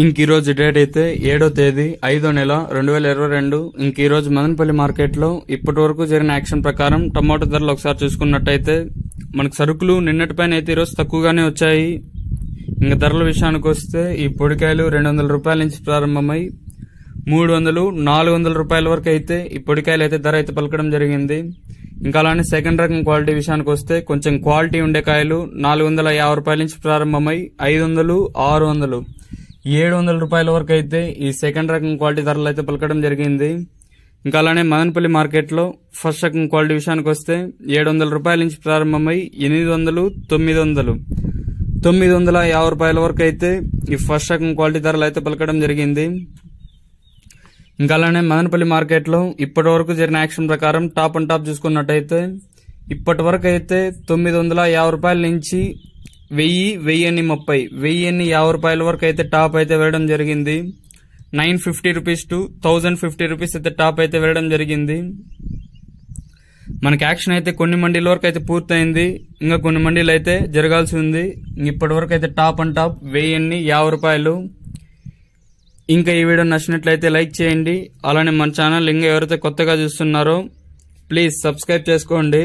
ఇంక ఈరోజు డేట్ అయితే ఏడో తేదీ ఐదో నెల రెండు వేల ఇరవై రెండు. ఇంక ఈరోజు మదనపల్లి మార్కెట్లో ఇప్పటి వరకు జరిగిన యాక్షన్ ప్రకారం టమాటో ధరలు ఒకసారి చూసుకున్నట్టయితే మనకు సరుకులు నిన్నటిపైన అయితే ఈరోజు తక్కువగానే వచ్చాయి. ఇంకా ధరల విషయానికి వస్తే ఈ పొడికాయలు రెండు వందల రూపాయల నుంచి ప్రారంభమై మూడు వందలు నాలుగు వందల రూపాయల వరకు అయితే ఈ పొడికాయలు అయితే ధర అయితే పలకడం జరిగింది. ఇంకా అలానే సెకండ్ రకం క్వాలిటీ విషయానికి వస్తే కొంచెం క్వాలిటీ ఉండే కాయలు నాలుగు వందల యాభై రూపాయల నుంచి ప్రారంభమై ఐదు వందలు ఆరు వందలు. ఏడు వందల రూపాయల వరకు అయితే ఈ సెకండ్ రకం క్వాలిటీ ధరలు అయితే పలకడం జరిగింది. ఇంకా అలానే మదనపల్లి మార్కెట్లో ఫస్ట్ రకం క్వాలిటీ విషయానికి వస్తే ఏడు వందల రూపాయల నుంచి ప్రారంభమై ఎనిమిది వందలు తొమ్మిది వందలు తొమ్మిది వందల యాభై రూపాయల వరకు అయితే ఈ ఫస్ట్ రకం క్వాలిటీ ధరలు అయితే పలకడం జరిగింది. ఇంకా అలానే మదనపల్లి మార్కెట్లో ఇప్పటి వరకు జరిగిన యాక్షన్ ప్రకారం టాప్ అండ్ టాప్ చూసుకున్నట్టయితే ఇప్పటి వరకు అయితే తొమ్మిది వందల యాభై రూపాయల నుంచి వెయ్యి వెయ్యిన్ని ముప్పై. వెయ్యిన్ని యాభై రూపాయల వరకు అయితే టాప్ అయితే వేయడం జరిగింది. Nine fifty rupees two thousand fifty rupees అయితే టాప్ అయితే వేయడం జరిగింది. మనకి యాక్షన్ అయితే కొన్ని మండీల వరకు అయితే పూర్తయింది. ఇంకా కొన్ని మండీలు అయితే జరగాల్సి ఉంది. ఇప్పటి వరకు అయితే టాప్ అండ్ టాప్ వెయ్యిన్ని యాభై రూపాయలు. ఇంకా ఈ వీడియో నచ్చినట్లయితే లైక్ చేయండి. అలానే మన ఛానల్ ఇంకా ఎవరైతే కొత్తగా చూస్తున్నారో ప్లీజ్ సబ్స్క్రైబ్ చేసుకోండి.